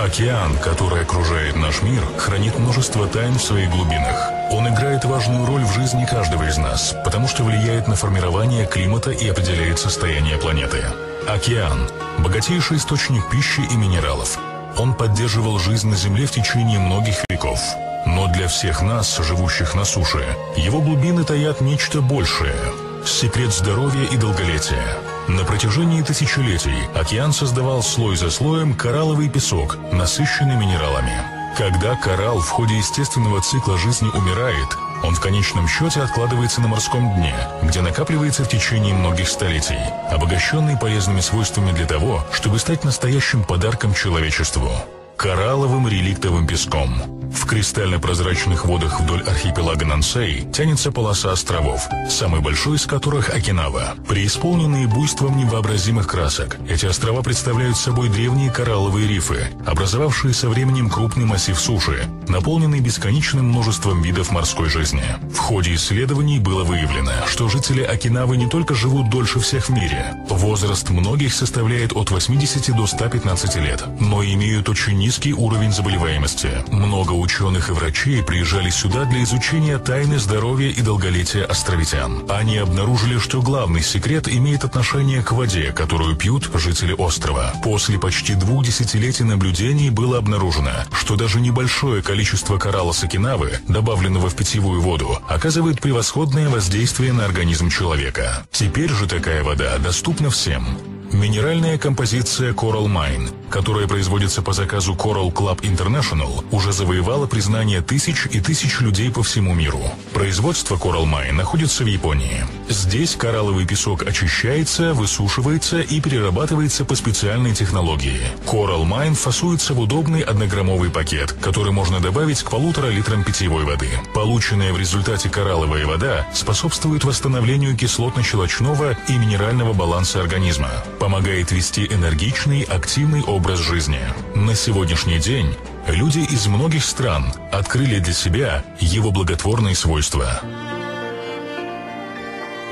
Океан, который окружает наш мир, хранит множество тайн в своих глубинах. Он играет важную роль в жизни каждого из нас, потому что влияет на формирование климата и определяет состояние планеты. Океан – богатейший источник пищи и минералов. Он поддерживал жизнь на Земле в течение многих веков. Но для всех нас, живущих на суше, его глубины таят нечто большее – секрет здоровья и долголетия – на протяжении тысячелетий океан создавал слой за слоем коралловый песок, насыщенный минералами. Когда коралл в ходе естественного цикла жизни умирает, он в конечном счете откладывается на морском дне, где накапливается в течение многих столетий, обогащенный полезными свойствами для того, чтобы стать настоящим подарком человечеству – коралловым реликтовым песком. В кристально-прозрачных водах вдоль архипелага Нансей тянется полоса островов, самый большой из которых Окинава. Преисполненные буйством невообразимых красок, эти острова представляют собой древние коралловые рифы, образовавшие со временем крупный массив суши, наполненный бесконечным множеством видов морской жизни. В ходе исследований было выявлено, что жители Окинавы не только живут дольше всех в мире, возраст многих составляет от 80 до 115 лет, но имеют очень низкий уровень заболеваемости. Много ученых и врачей приезжали сюда для изучения тайны здоровья и долголетия островитян. Они обнаружили, что главный секрет имеет отношение к воде, которую пьют жители острова. После почти двух десятилетий наблюдений было обнаружено, что даже небольшое количество коралла Сакинавы, добавленного в питьевую воду, оказывает превосходное воздействие на организм человека. Теперь же такая вода доступна всем. Минеральная композиция Coral Mine, которая производится по заказу Coral Club International, уже завоевала признание тысяч и тысяч людей по всему миру. Производство Coral Mine находится в Японии. Здесь коралловый песок очищается, высушивается и перерабатывается по специальной технологии. Coral Mine фасуется в удобный однограммовый пакет, который можно добавить к полутора литрам питьевой воды. Полученная в результате коралловая вода способствует восстановлению кислотно-щелочного и минерального баланса организма помогает вести энергичный, активный образ жизни. На сегодняшний день люди из многих стран открыли для себя его благотворные свойства.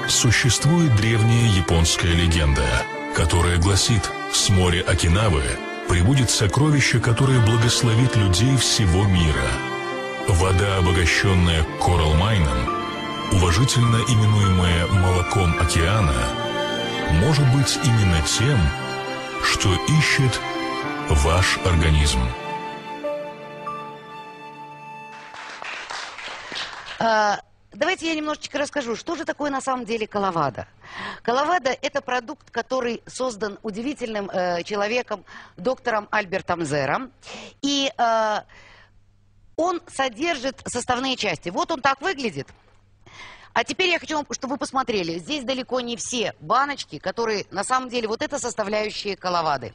Существует древняя японская легенда, которая гласит, с моря Окинавы прибудет сокровище, которое благословит людей всего мира. Вода, обогащенная коралмайном, уважительно именуемая молоком океана – может быть именно тем, что ищет ваш организм. А, давайте я немножечко расскажу, что же такое на самом деле коловада. Коловада – это продукт, который создан удивительным э, человеком, доктором Альбертом Зером. И э, он содержит составные части. Вот он так выглядит – а теперь я хочу, чтобы вы посмотрели. Здесь далеко не все баночки, которые на самом деле вот это составляющие коловады.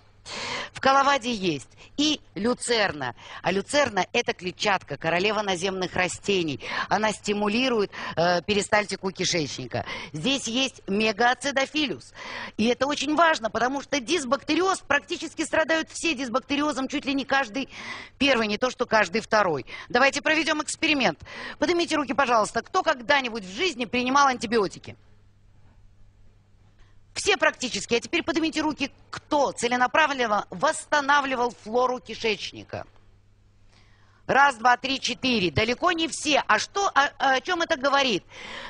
В Коловаде есть и люцерна. А люцерна – это клетчатка, королева наземных растений. Она стимулирует э, перистальтику кишечника. Здесь есть мегаацидофилюс. И это очень важно, потому что дисбактериоз, практически страдают все дисбактериозом, чуть ли не каждый первый, не то что каждый второй. Давайте проведем эксперимент. Поднимите руки, пожалуйста. Кто когда-нибудь в жизни принимал антибиотики? Все практически. А теперь поднимите руки, кто целенаправленно восстанавливал флору кишечника. Раз, два, три, четыре. Далеко не все. А что, о, о чем это говорит?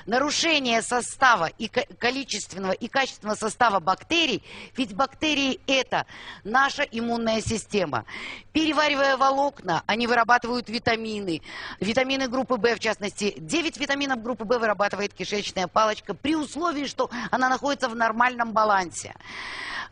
Нарушение состава и количественного и качественного состава бактерий. Ведь бактерии это наша иммунная система. Переваривая волокна, они вырабатывают витамины. Витамины группы В, в частности, 9 витаминов группы В вырабатывает кишечная палочка при условии, что она находится в нормальном балансе.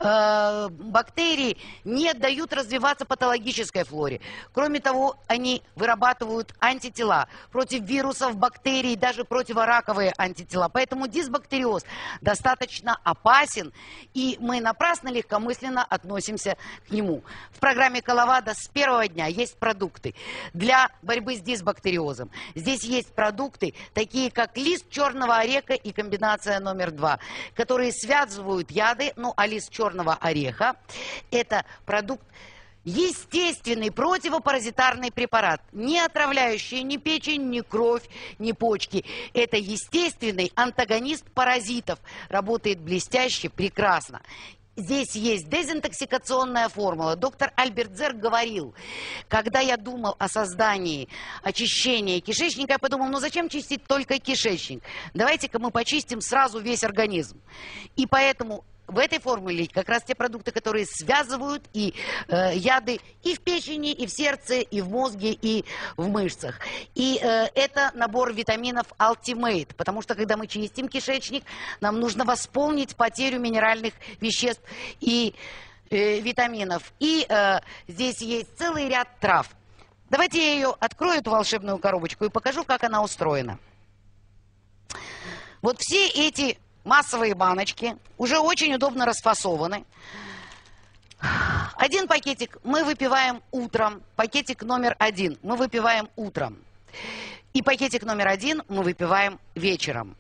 Э, бактерии не дают развиваться патологической флоре. Кроме того, они вырабатывают антитела против вирусов, бактерий, даже противораковые антитела. Поэтому дисбактериоз достаточно опасен, и мы напрасно легкомысленно относимся к нему. В программе Коловада с первого дня есть продукты для борьбы с дисбактериозом. Здесь есть продукты, такие как лист черного ореха и комбинация номер два, которые связывают яды, ну а лист черного ореха. Это продукт естественный противопаразитарный препарат, не отравляющий ни печень, ни кровь, ни почки. Это естественный антагонист паразитов. Работает блестяще, прекрасно. Здесь есть дезинтоксикационная формула. Доктор Альберт Зер говорил, когда я думал о создании очищения кишечника, я подумал, ну зачем чистить только кишечник? Давайте-ка мы почистим сразу весь организм. И поэтому в этой формуле как раз те продукты, которые связывают и э, яды и в печени, и в сердце, и в мозге, и в мышцах. И э, это набор витаминов Ultimate, потому что когда мы чистим кишечник, нам нужно восполнить потерю минеральных веществ и э, витаминов. И э, здесь есть целый ряд трав. Давайте я ее открою, эту волшебную коробочку, и покажу, как она устроена. Вот все эти массовые баночки, уже очень удобно расфасованы. Один пакетик мы выпиваем утром, пакетик номер один мы выпиваем утром. И пакетик номер один мы выпиваем вечером.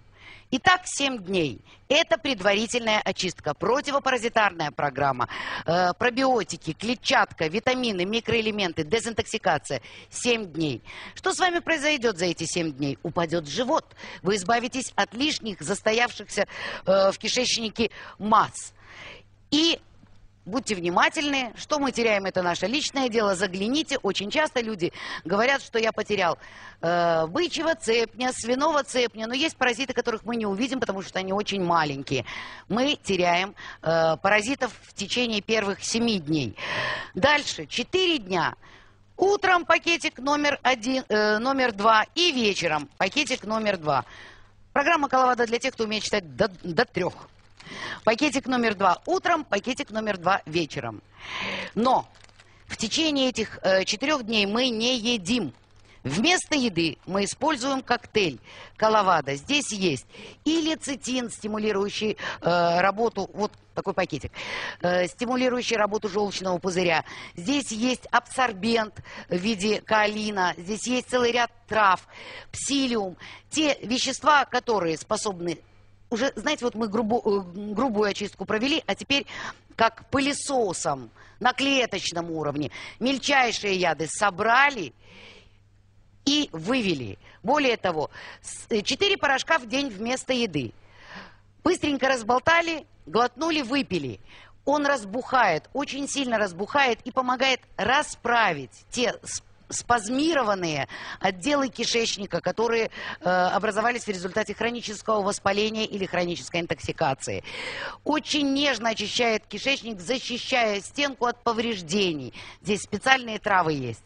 Итак, 7 дней. Это предварительная очистка, противопаразитарная программа, э, пробиотики, клетчатка, витамины, микроэлементы, дезинтоксикация. 7 дней. Что с вами произойдет за эти 7 дней? Упадет живот. Вы избавитесь от лишних, застоявшихся э, в кишечнике масс. И Будьте внимательны, что мы теряем, это наше личное дело, загляните. Очень часто люди говорят, что я потерял э, бычьего цепня, свиного цепня, но есть паразиты, которых мы не увидим, потому что они очень маленькие. Мы теряем э, паразитов в течение первых семи дней. Дальше, четыре дня. Утром пакетик номер, один, э, номер два и вечером пакетик номер два. Программа Коловада для тех, кто умеет читать до, до трех. Пакетик номер два утром, пакетик номер два вечером. Но в течение этих э, четырех дней мы не едим. Вместо еды мы используем коктейль Калавада. Здесь есть и лецитин, стимулирующий э, работу, вот такой пакетик, э, стимулирующий работу желчного пузыря. Здесь есть абсорбент в виде каолина. Здесь есть целый ряд трав, псилиум. Те вещества, которые способны уже, знаете, вот мы грубо, э, грубую очистку провели, а теперь как пылесосом на клеточном уровне мельчайшие яды собрали и вывели. Более того, 4 э, порошка в день вместо еды. Быстренько разболтали, глотнули, выпили. Он разбухает, очень сильно разбухает и помогает расправить те спазмированные отделы кишечника, которые э, образовались в результате хронического воспаления или хронической интоксикации. Очень нежно очищает кишечник, защищая стенку от повреждений. Здесь специальные травы есть.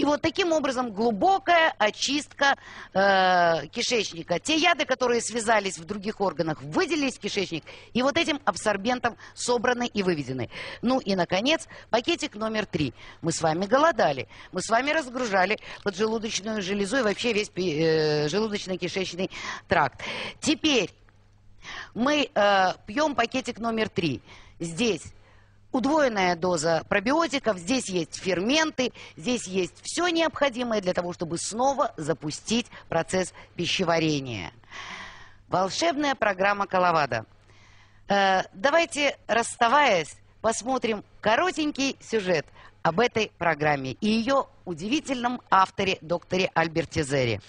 И вот таким образом глубокая очистка э, кишечника. Те яды, которые связались в других органах, выделились в кишечник, и вот этим абсорбентом собраны и выведены. Ну и, наконец, пакетик номер три. Мы с вами голодали, мы с вами разгружали поджелудочную железу и вообще весь э, желудочно-кишечный тракт. Теперь мы э, пьем пакетик номер три. Здесь удвоенная доза пробиотиков, здесь есть ферменты, здесь есть все необходимое для того, чтобы снова запустить процесс пищеварения. Волшебная программа Калавада. Э, давайте, расставаясь, посмотрим коротенький сюжет об этой программе и ее удивительном авторе, докторе Альберте Зере.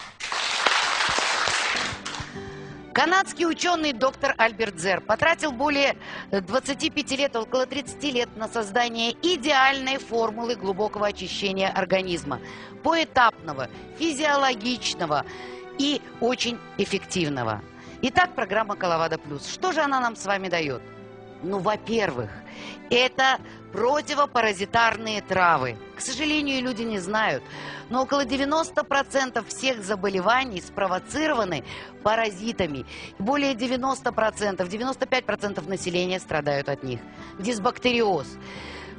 Канадский ученый доктор Альберт Зер потратил более 25 лет, около 30 лет на создание идеальной формулы глубокого очищения организма. Поэтапного, физиологичного и очень эффективного. Итак, программа «Коловада Плюс». Что же она нам с вами дает? Ну, во-первых, это противопаразитарные травы. К сожалению, люди не знают, но около 90% всех заболеваний спровоцированы паразитами. Более 90%, 95% населения страдают от них. Дисбактериоз.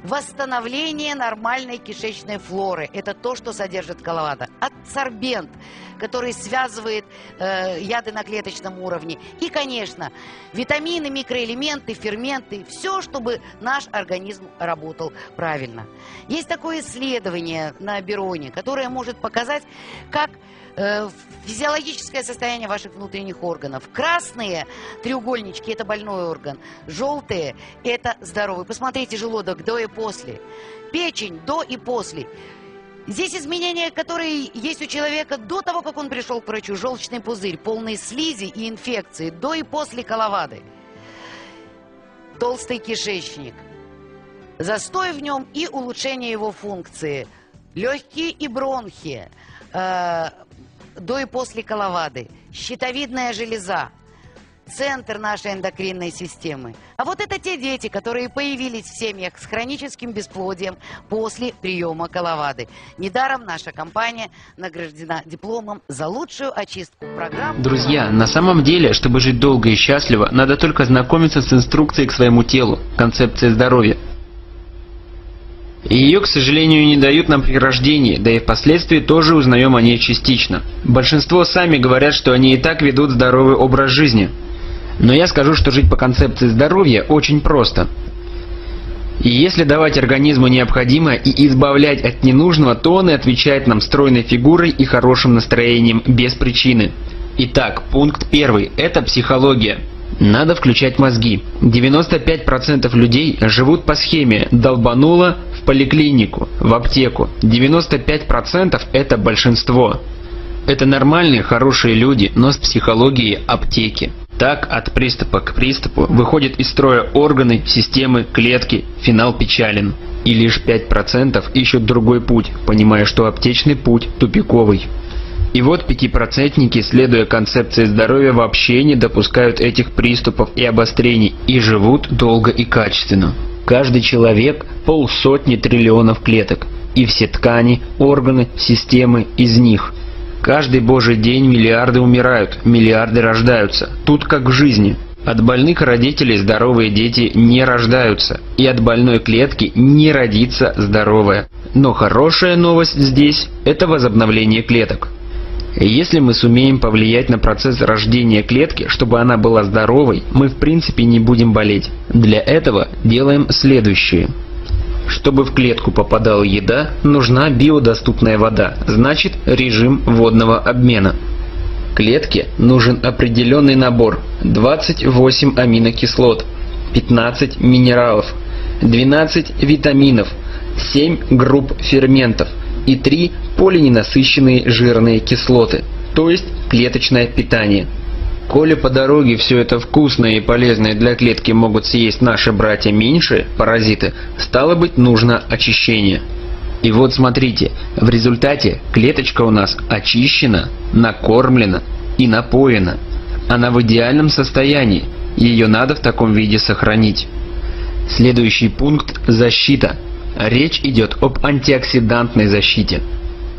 Восстановление нормальной кишечной флоры. Это то, что содержит коловада. Адсорбент, который связывает э, яды на клеточном уровне. И, конечно, витамины, микроэлементы, ферменты. Все, чтобы наш организм работал правильно. Есть такое исследование на Бероне, которое может показать, как э, физиологическое состояние ваших внутренних органов. Красные треугольнички – это больной орган. Желтые – это здоровый. Посмотрите желудок до и после. Печень до и после. Здесь изменения, которые есть у человека до того, как он пришел к врачу. Желчный пузырь, полный слизи и инфекции до и после коловады. толстый кишечник. Застой в нем и улучшение его функции. Легкие и бронхи. э, до и после коловады. Щитовидная железа. Центр нашей эндокринной системы. А вот это те дети, которые появились в семьях с хроническим бесплодием после приема коловады. Недаром наша компания награждена дипломом за лучшую очистку программ. Друзья, на самом деле, чтобы жить долго и счастливо, надо только знакомиться с инструкцией к своему телу, концепцией здоровья. Ее, к сожалению, не дают нам при рождении, да и впоследствии тоже узнаем о ней частично. Большинство сами говорят, что они и так ведут здоровый образ жизни. Но я скажу, что жить по концепции здоровья очень просто. И если давать организму необходимое и избавлять от ненужного, то он и отвечает нам стройной фигурой и хорошим настроением без причины. Итак, пункт первый – это психология. Надо включать мозги. 95% людей живут по схеме «долбануло в поликлинику, в аптеку». 95% это большинство. Это нормальные, хорошие люди, но с психологией аптеки. Так, от приступа к приступу выходят из строя органы, системы, клетки, финал печален. И лишь 5% ищут другой путь, понимая, что аптечный путь тупиковый. И вот пятипроцентники, следуя концепции здоровья, вообще не допускают этих приступов и обострений и живут долго и качественно. Каждый человек – полсотни триллионов клеток, и все ткани, органы, системы из них. Каждый божий день миллиарды умирают, миллиарды рождаются. Тут как в жизни. От больных родителей здоровые дети не рождаются, и от больной клетки не родится здоровая. Но хорошая новость здесь – это возобновление клеток. Если мы сумеем повлиять на процесс рождения клетки, чтобы она была здоровой, мы в принципе не будем болеть. Для этого делаем следующее. Чтобы в клетку попадала еда, нужна биодоступная вода, значит режим водного обмена. Клетке нужен определенный набор 28 аминокислот, 15 минералов, 12 витаминов, 7 групп ферментов и 3 полиненасыщенные жирные кислоты, то есть клеточное питание. Коли по дороге все это вкусное и полезное для клетки могут съесть наши братья меньшие, паразиты, стало быть нужно очищение. И вот смотрите, в результате клеточка у нас очищена, накормлена и напоена. Она в идеальном состоянии, ее надо в таком виде сохранить. Следующий пункт – защита. Речь идет об антиоксидантной защите.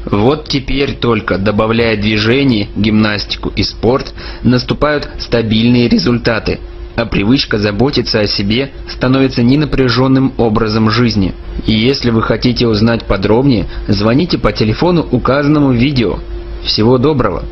Вот теперь только, добавляя движение, гимнастику и спорт, наступают стабильные результаты, а привычка заботиться о себе становится ненапряженным образом жизни. И если вы хотите узнать подробнее, звоните по телефону, указанному в видео. Всего доброго!